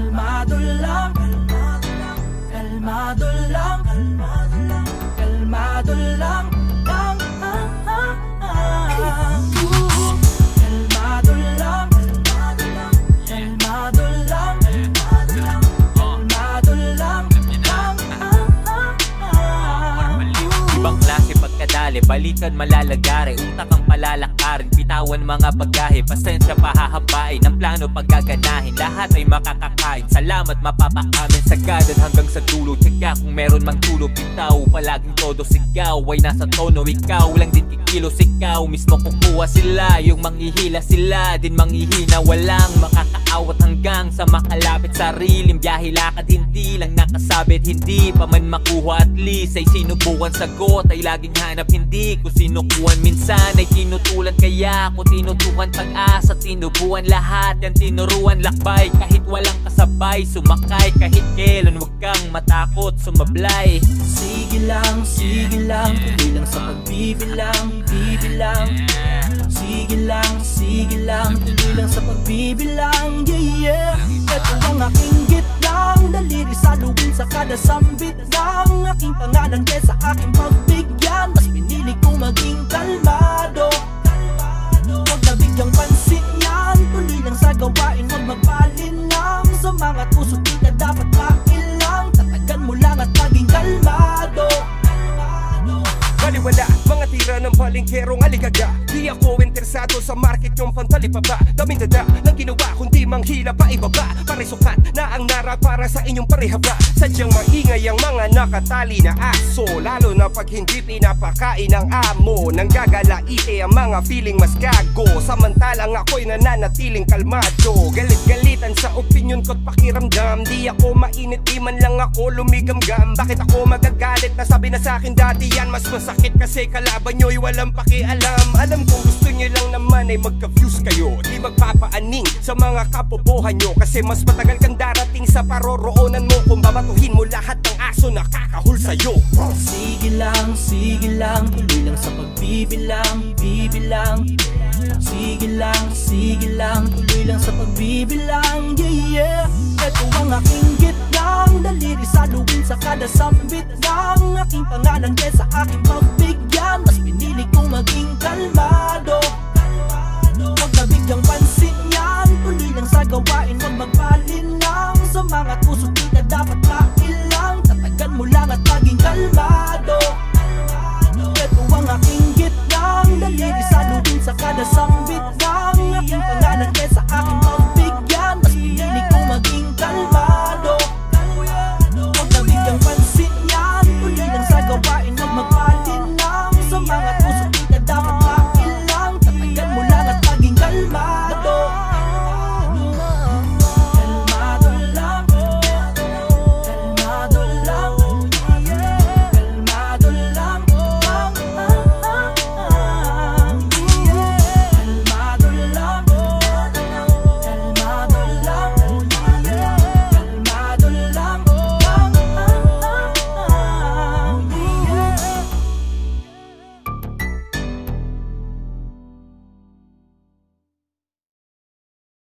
Kalmado lang Kalmado lang Kalmado lang ah, ah, ah. Kalmado lang Kalmado lang Kalmado lang ah, ah, ah. Ibang pagkadali, balikan malalagari Utak ang palalakarin, bitawan mga bagahe Pasensya pahahabain, ang plano paggaganahin Lahat ay makakakain, salamat mapapaamin Sagad at hanggang sa dulo, tsaga kung meron mang tulo Bitaw, palaging todo sigaw Ay nasa tono, ikaw lang din kikilos Ikaw mismo kukuha sila, yung manghihila sila Din manghihina, walang makakaawat hanggang sa makalapit Sariling biyahe lakad, hindi lang nakasabit Hindi pa man makuha at least ay sinubukan Sagot ay laging hanap, hindi ko sinukuhan Minsan ay tinutulan kaya ako tinutukan Pag-asa, tinubuan lahat Yan tinuruan. Lakbay kahit walang kasabay Sumakay. Kahit kailan Huwag kang matakot, sumablay. Sige lang, sige lang Tuloy lang sa pagbibilang, bibilang. Sige lang, sige lang Tuloy lang sa pagbibilang. Yeah, yeah. Ito ang aking gitlang Daliri sa luwin sa kada sambit ng aking pangalan Kesa aking Tusok di na dapat mailang Tatagan mo lang at maging kalmado. Baliwala, mga tira ng palingkerong aligaga. Di ako interesado sa market yung pantalipaba. Daming dada ng ginawa kundi manghila pa ibaba. Parisukat na ang nara para sa inyong parehaba. Sadyang maingay ang mga nakatali na aso. Lalo na pag hindi pinapakain ng amo. Nang gagalaite ang mga feeling mas gago. Samantalang ako'y nananatiling kalmado. Sa opinion ko't pakiramdam. Di ako mainit, di man lang ako lumigamgam. Bakit ako magagalit? Nasabi na sa akin dati yan Mas masakit kasi kalaban nyo'y walang pakialam. Alam kong gusto nyo lang naman ay magka-views kayo. Di magpapaaning sa mga kapobohan nyo. Kasi mas matagal kang darating sa paroroonan mo Kung babatuhin mo lahat ng aso na kakahul sa'yo. Sige lang, sige lang Tuloy lang sa pagbibilang, bibilang. Sige lang, sige lang Kulang sa pagbibilang, yeah yeah. Ito ang aking gitnang Daliri sa luwin sa kada sambit ng aking pangalan Kesa aking pagbigyan. Mas pinili kong maging kalmado. Huwag nabigyang pansin yan Tuloy lang sa gawain, huwag magpalinang Sa mga puso kita dapat mailang. Tatagan mo lang at maging kalmado. Ito ang aking gitnang Daliri sa luwin sa kada sambit